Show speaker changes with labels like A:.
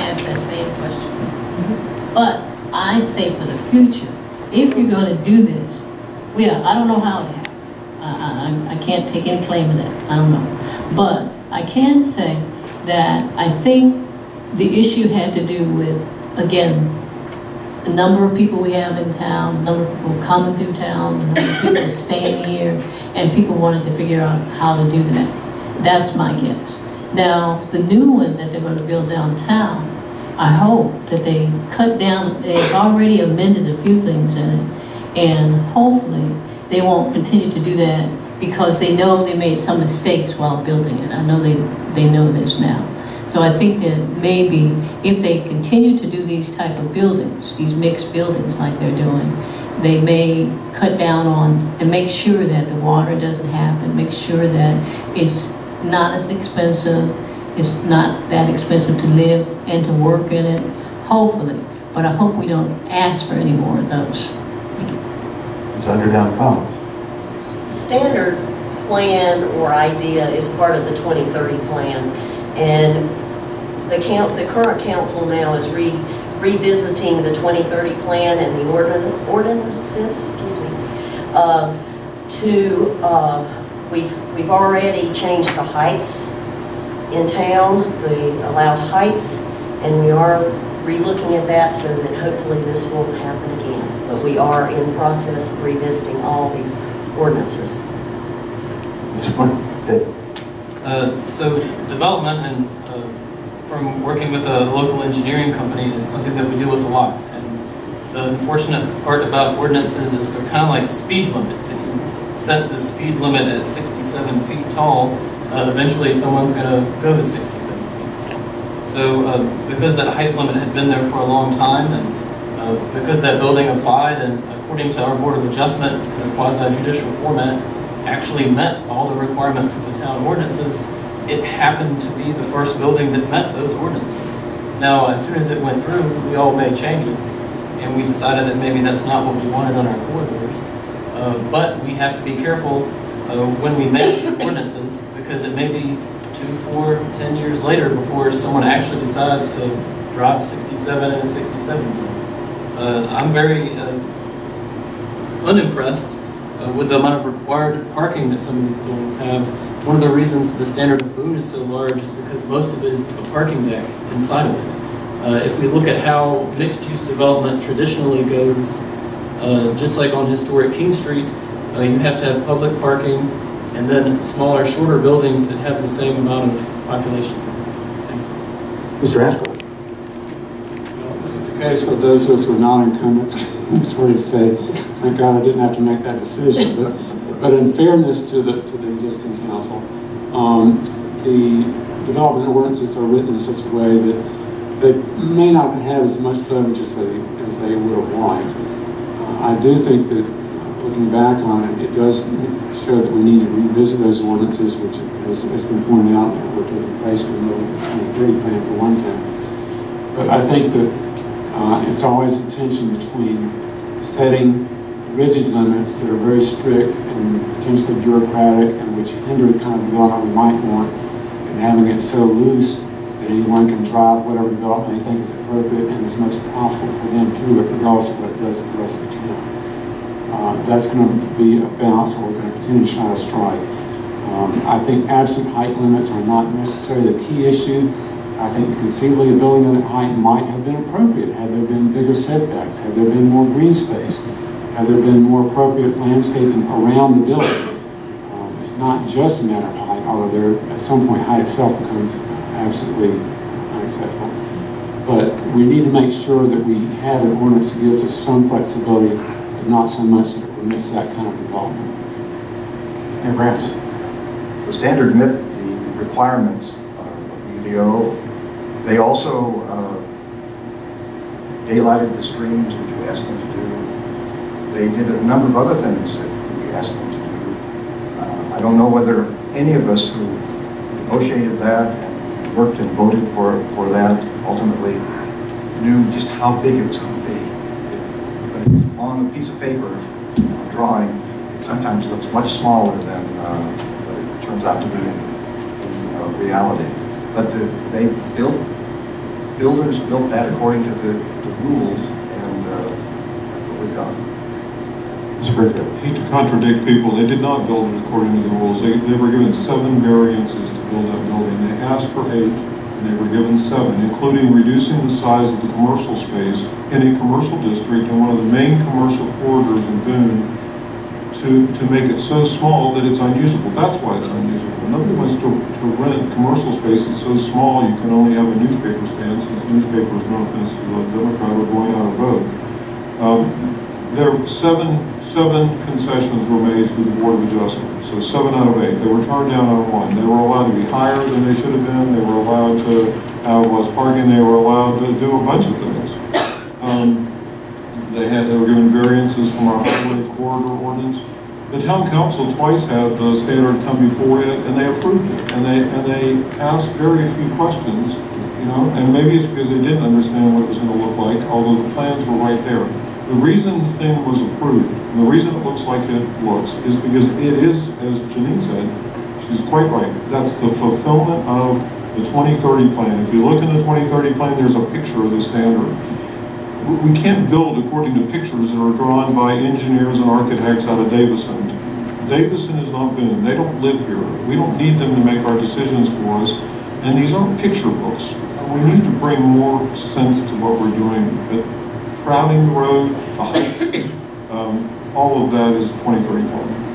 A: I that same question. But I say for the future, if you're gonna do this, yeah, I don't know how it happened. I, I, I can't take any claim to that, I don't know. But I can say that I think the issue had to do with, again, the number of people we have in town, the number of people coming through town, the number of people staying here, and people wanted to figure out how to do that. That's my guess. Now, the new one that they're going to build downtown, I hope that they cut down, they've already amended a few things in it, and hopefully they won't continue to do that because they know they made some mistakes while building it. I know they, they know this now. So I think that maybe if they continue to do these type of buildings, these mixed buildings like they're doing, they may cut down on and make sure that the water doesn't happen, make sure that it's not as expensive, it's not that expensive to live and to work in it, hopefully. But I hope we don't ask for any more of those.
B: It's Underdown Commons.
C: Standard plan or idea is part of the 2030 plan. And the count, the current council now is re, revisiting the 2030 plan and the ordin, ordinances, excuse me, uh, to, uh, we've, we've already changed the heights in town, the allowed heights, and we are relooking at that so that hopefully this won't happen again. But we are in process of revisiting all these ordinances.
B: Mr. Quinn, David.
D: Uh, so development and uh, from working with a local engineering company is something that we deal with a lot. And the unfortunate part about ordinances is they're kind of like speed limits. If you set the speed limit at 67 feet tall, uh, eventually someone's going to go to 67 feet tall. So uh, because that height limit had been there for a long time and uh, because that building applied and according to our Board of Adjustment in a quasi-judicial format, actually met all the requirements of the town ordinances, it happened to be the first building that met those ordinances. Now, as soon as it went through, we all made changes, and we decided that maybe that's not what we wanted on our corridors. Uh, but we have to be careful uh, when we make these ordinances, because it may be two, four, ten years later before someone actually decides to drive 67 in a 67 zone. Uh, I'm very uh, unimpressed uh, with the amount of required parking that some of these buildings have. One of the reasons the standard of Boone is so large is because most of it is a parking deck inside of it. Uh, if we look at how mixed-use development traditionally goes, uh, just like on historic King Street, uh, you have to have public parking and then smaller, shorter buildings that have the same amount of population density. Thank you.
B: Mr. Ashford.
E: Well, This is the case for those of us who are non-incumbents, sort of say, thank God I didn't have to make that decision. But, but in fairness to the, to the existing council, um, the development ordinances are written in such a way that they may not have as much leverage as they, as they would have liked. I do think that looking back on it, it does show that we need to revisit those ordinances, which has, has been pointed out, were taking place in the middle of the 2030 plan for one thing. But I think that uh, it's always a tension between setting rigid limits that are very strict and potentially bureaucratic and which hinder the kind of development we might want, and having it so loose anyone can drive whatever development they think is appropriate and is most profitable for them through it, regardless of what it does to the rest of the town. Uh, that's going to be a balance that we're going to continue to try to strike. Um, I think absolute height limits are not necessarily the key issue. I think conceivably a building of that height might have been appropriate had there been bigger setbacks, had there been more green space, had there been more appropriate landscaping around the building. Um, it's not just a matter of height, although there, at some point height itself becomes absolutely unacceptable. But we need to make sure that we have an ordinance that gives us some flexibility, but not so much that it permits that kind of development.
B: And Grants.
F: The standard met the requirements of UDO. They also uh, daylighted the streams, which we asked them to do. They did a number of other things that we asked them to do. Uh, I don't know whether any of us who negotiated that worked and voted for, for that ultimately knew just how big it was going to be. But it's on a piece of paper, a drawing, it sometimes looks much smaller than uh, it turns out to be in, in uh, reality. But uh, they built builders built that according to the, the rules, and uh, that's what we've got.
B: Mr. Bridgewater.
G: hate to contradict people, they did not build it according to the rules. They, they were given seven variances to build that building. They asked for eight, and they were given seven, including reducing the size of the commercial space in a commercial district in one of the main commercial corridors in Boone to, to make it so small that it's unusable. That's why it's unusable. Nobody wants to, to rent commercial space that's so small you can only have a newspaper stand, since newspapers, no offense to the Democrat, are going out of vote. Um, there were seven, seven concessions were made through the Board of Adjustment, so seven out of eight. They were turned down on one. They were allowed to be higher than they should have been. They were allowed to have less parking. They were allowed to do a bunch of things. Um, they had, they were given variances from our highway corridor ordinance. The town council twice had the standard come before it, and they approved it. And they, and they asked very few questions, you know, and maybe it's because they didn't understand what it was gonna look like, although the plans were right there. The reason the thing was approved, and the reason it looks like it looks, is because it is, as Janine said, she's quite right, that's the fulfillment of the 2030 plan. If you look in the 2030 plan, there's a picture of the standard. We can't build according to pictures that are drawn by engineers and architects out of Davison. Davison is not Boone, they don't live here. We don't need them to make our decisions for us. And these aren't picture books. We need to bring more sense to what we're doing. Crowding the road, the height, um, all of that is 2030 plan.